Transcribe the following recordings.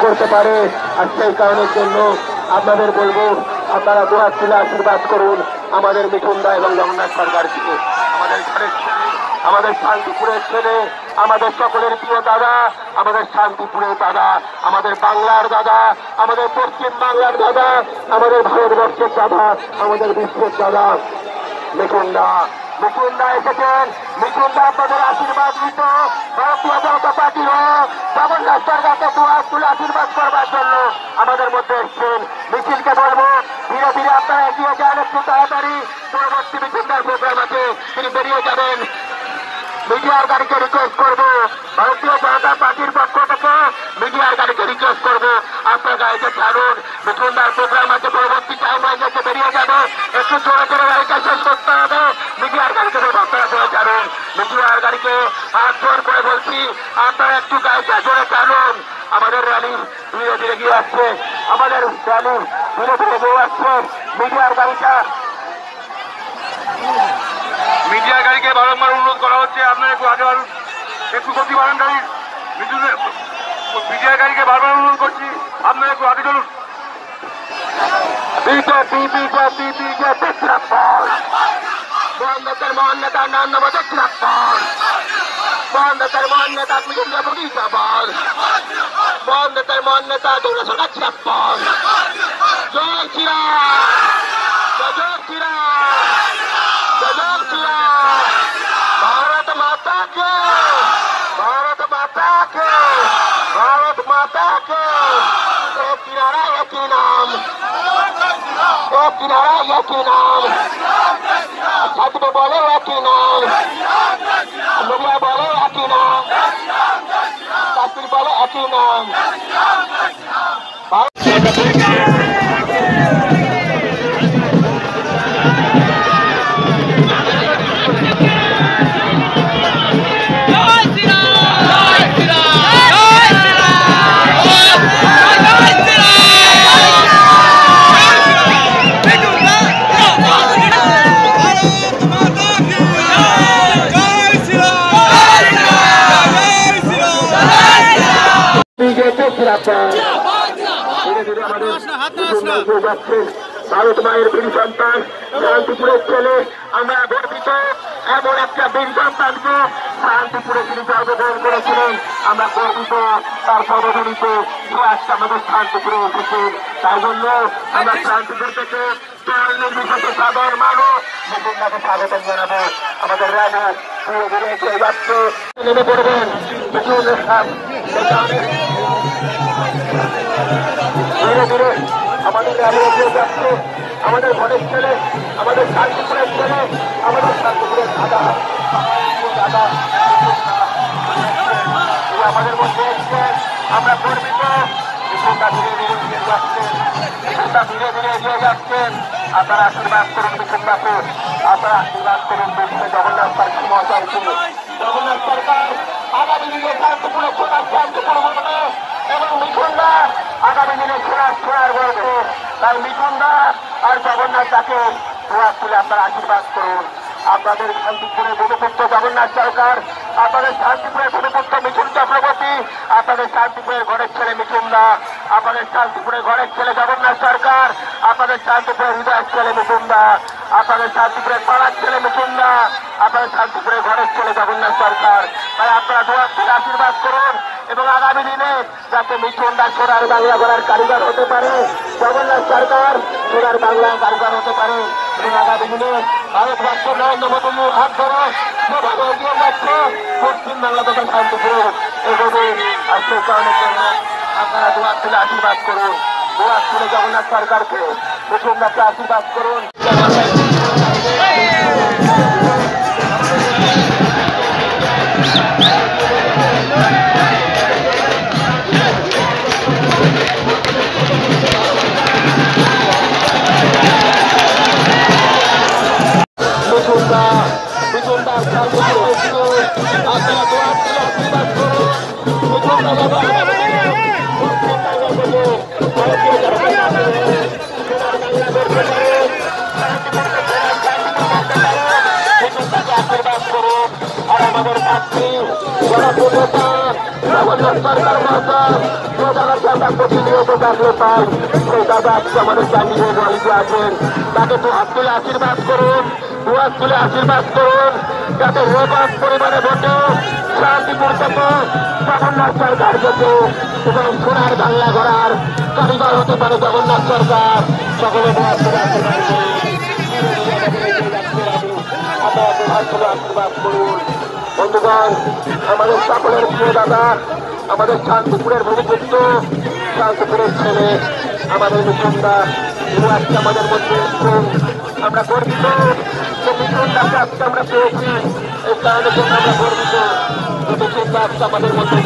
করতে পারে। আর সেই কারণের জন্য আপনাদের বলব, আপনারা দুহাত তুলে আশীর্বাদ করুন আমাদের মিঠুনদা এবং জগন্নাথ সরকারকে আমাদের ঘরের ছেলে, আমাদের শান্তিপুরের ছেলে, আমাদের সকলের প্রিয় দাদা, আমাদের শান্তিপুরের দাদা, আমাদের বাংলার দাদা, আমাদের পশ্চিম বাংলার দাদা, আমাদের ভারতবর্ষের দাদা, আমাদের বিশ্বের দাদা, মিঠুনদা। মিঠুনদা এসেছেন। মিঠুনদা আপনাদের আশীর্বাদ দিত ভারতীয় জনতা পার্টির জগন্নাথ সরকারকে দুহাত তুলে আশীর্বাদ করবার জন্য আমাদের মধ্যে এসছেন। মিছিলকে বলব ধীরে ধীরে আপনারা এগিয়ে যান একটু তাড়াতাড়ি। পরবর্তী মিঠুনদার প্রোগ্রাম আছে। তিনি বেরিয়ে যাবেন। মিডিয়ার গাড়িকে রিকোয়েস্ট করব। ভারতীয় জনতা পার্টির পক্ষ থেকে মিডিয়ার গাড়িকে রিকোয়েস্ট করব। আপনার গাড়িতে ছাড়ুন মিঠুনদার প্রোগ্রাম আছে। পরবর্তী টাইম লাইনে বেরিয়ে যাবে। একটু জোরে জোরে গাড়িটা শেষ করতে হবে মিডিয়ার গাড়িকে আপনারা জোরে ছাড়ুন মিডিয়ার গাড়িকে হাত জোর বলছি আপনারা একটু গাড়িটা জোরে ছাড়ুন আমাদের র্যালি ধীরে ধীরে গিয়ে আসছে আমাদের র্যালি ধীরে ধীরে গিয়ে আসছে মিডিয়ার গাড়িটা মিডিয়া গাড়িকে বারংবার অনুরোধ করা হচ্ছে আপনারা একটু আগে একটু গতি বাড়ান গাড়ির মিডিয়া গাড়িকে বারবার অনুরোধ করছি আপনারা একটু আগে চলুন বিজেপি বিজেপি বিজেপি মহান্নতের মহান নেতা Narendra Modi Banda termonne ta kuin ja pulita bal. Banda termonne ta tulla sulla chappon. Jokira! Jokira! Jokira! Bharat mata ke! Bharat mata ke! Bharat mata ke! Jokira ya ya kinam. Jokira ya kinam. Ya kinam. Jokira. Muria बोले একই নাম চাকরি বলে একই নাম এগিয়ে যাচ্ছে। ভারত মায়ের বীর সন্তান, শান্তিপুরের ছেলে, আমরা গর্বিত। এমন একটা বীর সন্তানকে শান্তিপুরে তিনি জন্মগ্রহণ করেছিলেন। আমরা গর্বিত, তার সর্বজনিত আজকে আমাদের শান্তিপুরে এসেছেন তাই জন্য আমরা শান্তিপুর থেকে স্বাগত জানাব। আমাদের র্যালি ধীরে ধীরে এগিয়ে যাচ্ছে। ধীরে ধীরে। আমাদের র্যালি এগিয়ে যাচ্ছে আমাদের ঘরের ছেলে, আমাদের শান্তিপুরের ছেলে, আমাদের শান্তিপুরের দাদা দাদা আমাদের মধ্যে এসছে। আমরা গর্বিত। ধীরে ধীরে যাচ্ছেন। ধীরে ধীরে যাচ্ছেন। আপনারা করুন আপনারা জগন্নাথ দিনে ছোড়ার ছোড়ার বলবে তাই মিঠুনদা আর জগন্নাথ তাকে দোয়ার তুলে আপনারা আশীর্বাদ করুন। আপনাদের শান্তিপুরের ভূমিপুত্র জগন্নাথ সরকার, আপনাদের শান্তিপুরের ভূমিপুত্র মিঠুন চক্রবর্তী, আপনাদের শান্তিপুরের ঘরের ছেলে মিঠুন দা, আপনাদের শান্তিপুরের ঘরের ছেলে জগন্নাথ সরকার, আপনাদের শান্তিপুরের হৃদয়ের ছেলে মিঠুন দা, আপনাদের শান্তিপুরের পাড়ার ছেলে মিঠুন দা, আপনাদের শান্তিপুরের ঘরের ছেলে জগন্নাথ সরকার। তাই আপনারা থেকে আশীর্বাদ করুন। এবং আগামী দিনে যাতে মিঠুন দা সোনার বাংলা গড়ার কারিগর হতে পারে, জগন্নাথ সরকার সোনার বাংলা কারিগর হতে পারে। এবং আগামী দিনে ভারতবর্ষ নরেন্দ্র মোদী হাত ধরে যেভাবে এগিয়ে যাচ্ছে, পশ্চিম বাংলা তথা শান্তিপুর আর সেই কারণের জন্য আপনারা দোয়ার তুলে আশীর্বাদ করুন। দোয়ার তুলে জগন্নাথ সরকারকে মিঠুন দাকে আশীর্বাদ করুন। সরকার মহাশয় আমরা প্রতিনিয়ত ডাকলে পাই সেই দাদা আজকে আমাদের ক্যান্ডিডেট বলিতে আছেন তাকে তুলে আশীর্বাদ করুন তুলে আশীর্বাদ করুন যাতে রোবাদ পরিমাণে ভোটে শান্তিপুর থেকে জগন্নাথ সরকার যেতে এবং সোনার বাংলা গড়ার হতে পারে জগন্নাথ সরকার সকলে আশীর্বাদ করুন আপনারা তুলে আশীর্বাদ করুন বন্ধুগণ আমাদের সকলের প্রিয় দাদা আমাদের চাঁদপুকুরের ভূমিপুত্র চাঁদপুকুরের ছেলে, আমাদের মিশনদা আজকে আমাদের মধ্যে আমরা গর্বিত, যে মিশনদাকে আজকে আমরা পেয়েছি। এই কারণের জন্য আমরা গর্বিত মিশনদা আজকে আমাদের মধ্যে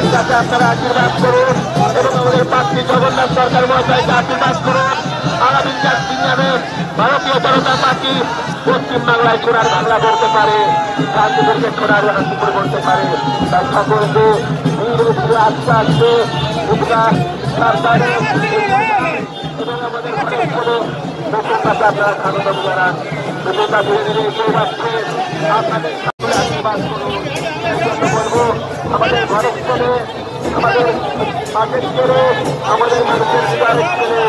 মুসলিমটাকে আপনারা আশীর্বাদ করুন এবং আমাদের প্রার্থী জগন্নাথ সরকার মহাশয়কে আশীর্বাদ করুন। আগামী চার দিন ভারতীয় জনতা পার্টি পশ্চিমবাংলায় সোনার বাংলা বলতে পারে শান্তিপুরকে সোনার শান্তিপুর বলতে পারে। তার সকলকে ইংরেজি আস্তে আস্তে এবং আমাদের নতুন কাছে আপনারা স্বাগতম জানান। এগিয়ে যাচ্ছে আপনাদের আশীর্বাদ করুন। বলব আমাদের ঘরের ছেলে আমাদের পাশের ছেলে আমাদের মানুষের হৃদয়ের ছেলে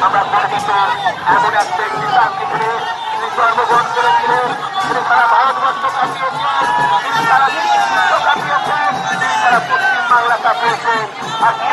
আমরা একটা একটি শান্তিপুরে তিনি ভারতবর্ষ কাটিয়েছেন তিনি সারা বিশ্ব কাটিয়েছেন তিনি সারা পশ্চিমবাংলা কাটিয়েছেন আজকে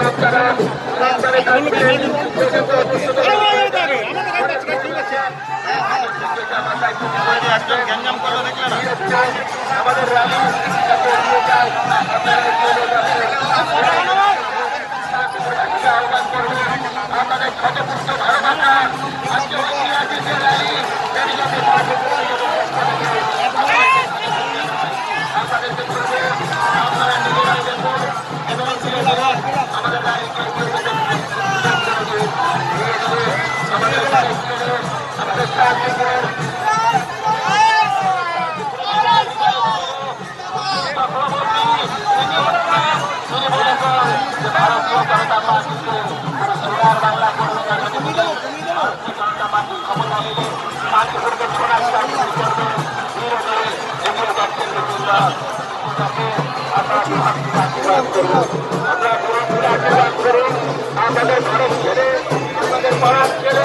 আপনারা আপনারা আমাদের আপনাদের ক্ষতপুষ্ট ভালোবাসা আজকে আমাদের ঘরের ছেলে আমাদের পাড়ার ছেলে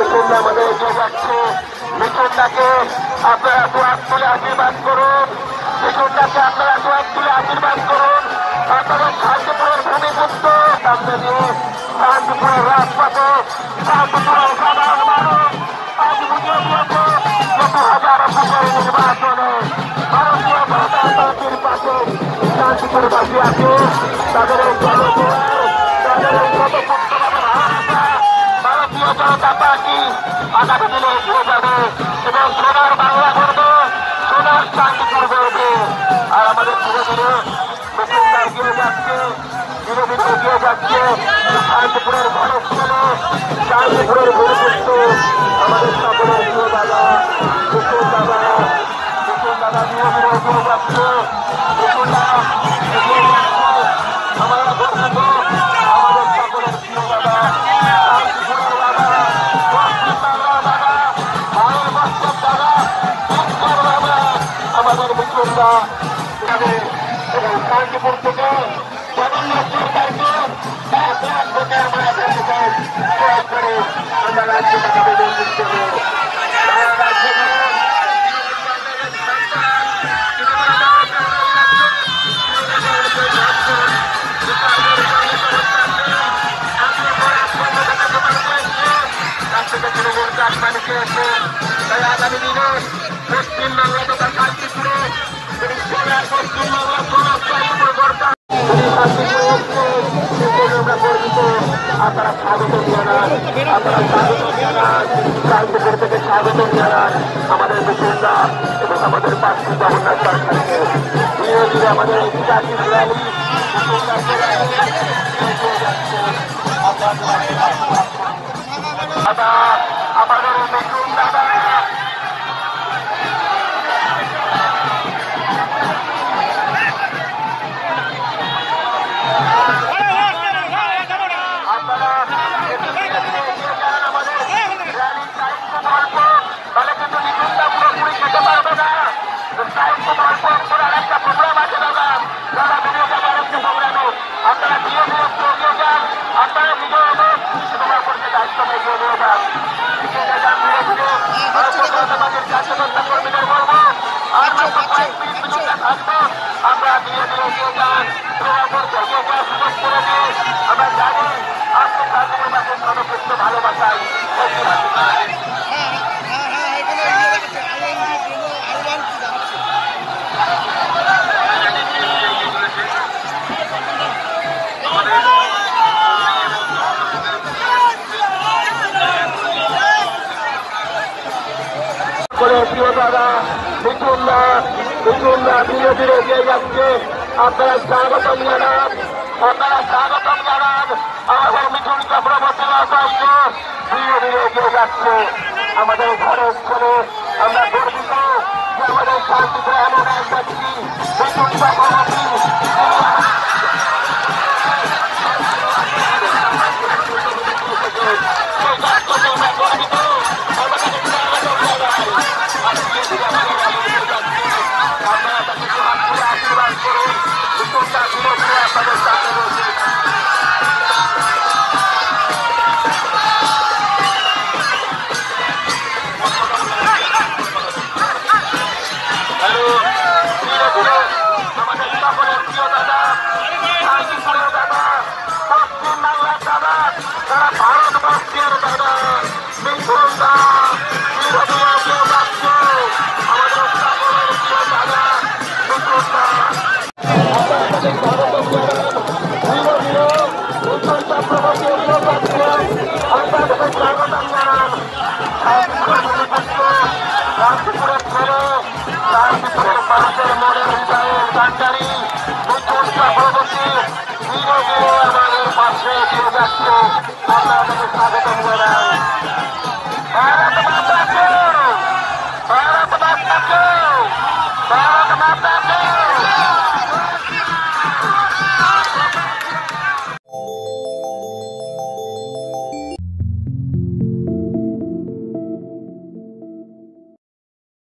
মিঠুনদা আমাদের এগিয়ে যাচ্ছে। আশীর্বাদ করুন। মিঠুনদাকে আপনারা দোয়ার আশীর্বাদ করুন। আপনাদের শান্তিপুরের ভূমিপুত্র, সামনে দিয়ে শান্তিপুরের রাজপথে শান্তিপুরের হাজার একুশের নির্বাচনে ভারতীয় জনতা আছে। তাদের আগামী দিনে যাবে এবং সোনার বাংলা করবে সোনার করবে আর আমাদের ধীরে ধীরে এগিয়ে যাচ্ছে ধীরে ধীরে এগিয়ে যাচ্ছে শান্তিপুরের ঘরের ছেলে শান্তিপুরের ভূমিপুত্র আমাদের সকলের প্রিয় দাদা কুকুর দাদা দাদা দাদা ধীরে ধীরে এগিয়ে যাচ্ছে লাখ ভোটে শান্তিপুর থেকে স্বাগত জানান আমাদের মুসলিমরা এবং আমাদের পার্শ্ব জগন্নাথ সরকারকে ধীরে ধীরে আমাদের বিকাশী র্যালি। আপনারা নিজে হবে তোমার করতে দায়িত্ব নিয়ে আমরা ধীরে করে দিন আমরা জানি আপনি সাধারণ মানুষের সর্বোচ্চ ভালোবাসায় প্রিয় দাদা মিঠুন দা মিঠুন দা ধীরে ধীরে এগিয়ে যাচ্ছে। আপনারা স্বাগতম জানান, আপনারা স্বাগতম জানান। আমাদের মিঠুন চক্রবর্তী মহাশয়কে ধীরে ধীরে এগিয়ে যাচ্ছে। আমাদের ঘরের ছেলে, আমরা গর্বিত আমাদের শান্তিতে আমরা যাচ্ছি মিঠুন চক্রবর্তী কান্ডারি মিঠুন চক্রবর্তী ধীরে আমাদের পাশে এগিয়ে যাচ্ছে স্বাগত জানান ভারত মাতাকে ভারত মাতাকে ভারত মাতাকে